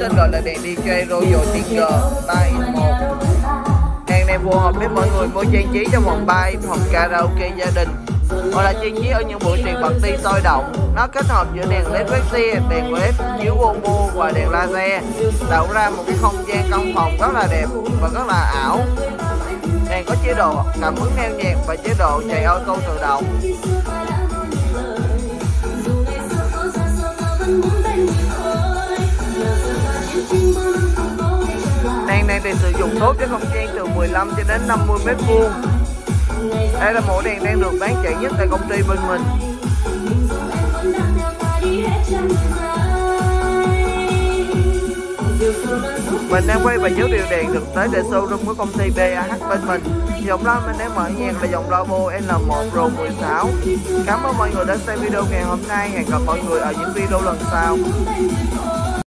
tên gọi là đèn DJ Royal Tiger 3 in 1 Đèn này phù hợp với mọi người mua trang trí trong phòng bay, phòng karaoke gia đình. Hoặc là trang trí ở những buổi tiệc party sôi động. Nó kết hợp giữa đèn led flexi đèn led chiếu combo và đèn laser tạo ra một cái không gian căn phòng rất là đẹp và rất là ảo. Đèn có chế độ cảm ứng theo nhạc và chế độ chạy auto tự động. Đèn thì sử dụng tốt cho không gian từ 15 cho đến 50 mét vuông. Đây là mẫu đèn đang được bán chạy nhất tại công ty bên mình. Mình đang quay và giới thiệu đèn thực tế để showroom của công ty BAH bên mình. Dòng loa mình đang mở nhạc là dòng loa Bo N1 Pro 16 cảm ơn mọi người đã xem video ngày hôm nay. Hẹn gặp mọi người ở những video lần sau.